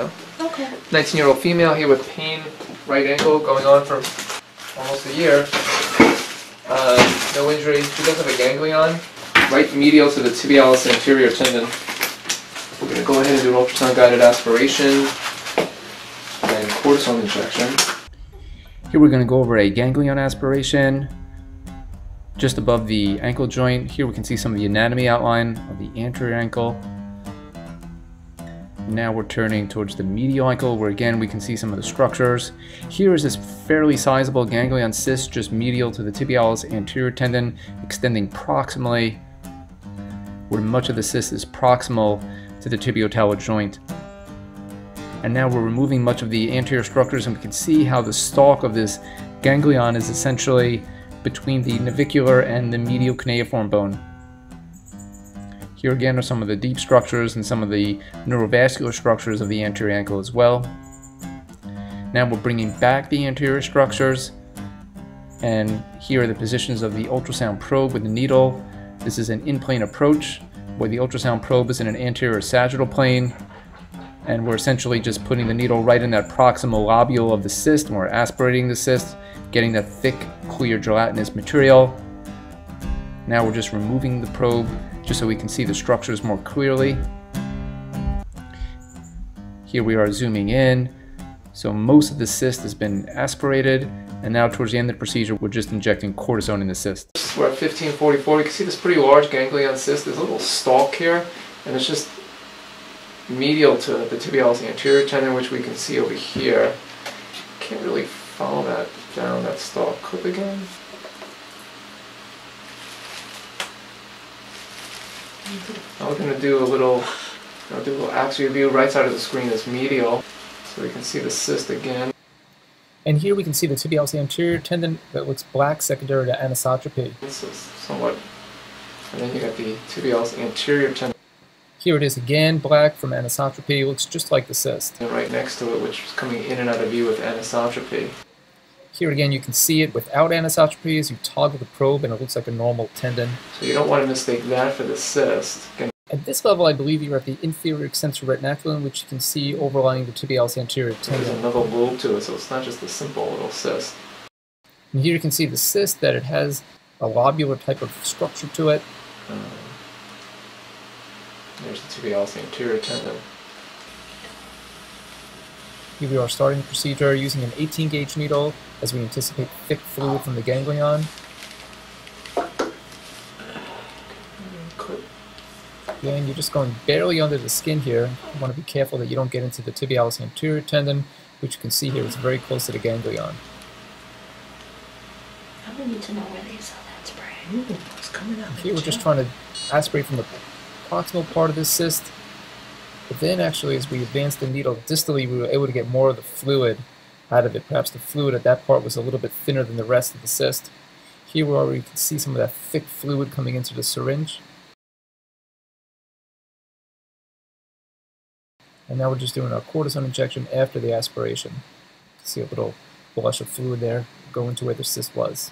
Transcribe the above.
Okay. 19 year old female here with pain, right ankle, going on for almost a year. Uh, no injury. She does have a ganglion, right medial to the tibialis anterior tendon. We're going to go ahead and do an ultrasound guided aspiration and cortisone injection. Here we're going to go over a ganglion aspiration just above the ankle joint. Here we can see some of the anatomy outline of the anterior ankle. Now we're turning towards the medial ankle where again we can see some of the structures. Here is this fairly sizable ganglion cyst just medial to the tibialis anterior tendon extending proximally where much of the cyst is proximal to the tibiotalar joint. And now we're removing much of the anterior structures and we can see how the stalk of this ganglion is essentially between the navicular and the medial cuneiform bone. Here again are some of the deep structures and some of the neurovascular structures of the anterior ankle as well. Now we're bringing back the anterior structures and here are the positions of the ultrasound probe with the needle. This is an in-plane approach where the ultrasound probe is in an anterior sagittal plane and we're essentially just putting the needle right in that proximal lobule of the cyst and we're aspirating the cyst, getting that thick, clear gelatinous material. Now we're just removing the probe just so we can see the structures more clearly. Here we are zooming in. So most of the cyst has been aspirated, and now towards the end of the procedure, we're just injecting cortisone in the cyst. We're at 1544. You can see this pretty large ganglion cyst. There's a little stalk here, and it's just medial to the tibialis anterior tendon, which we can see over here. Can't really follow that down that stalk. Clip again. Now we're going to do a little, I'll do a little axial view. Right side of the screen is medial, so we can see the cyst again. And here we can see the tibialis anterior tendon that looks black secondary to anisotropy. This is somewhat, and then you got the tibialis anterior tendon Here it is again, black from anisotropy. It looks just like the cyst. right next to it, which is coming in and out of view with anisotropy. Here again, you can see it without anisotropy as you toggle the probe and it looks like a normal tendon. So you don't want to mistake that for the cyst. At this level, I believe you're at the inferior extensor retinaculum, which you can see overlying the tibialis anterior tendon. there's another lobe to it, so it's not just a simple little cyst. And here you can see the cyst, that it has a lobular type of structure to it. Um, there's the tibialis anterior tendon. Here we are starting the procedure using an 18 gauge needle as we anticipate thick fluid from the ganglion. Clip. Again, you're just going barely under the skin here. You want to be careful that you don't get into the tibialis anterior tendon, which you can see here is very close to the ganglion. I would need to know where they sell that spray. It's coming out. Here we're just trying to aspirate from the proximal part of this cyst. But then actually as we advanced the needle distally, we were able to get more of the fluid out of it. Perhaps the fluid at that part was a little bit thinner than the rest of the cyst. Here we already can see some of that thick fluid coming into the syringe. And now we're just doing our cortisone injection after the aspiration. See a little blush of fluid there go into where the cyst was.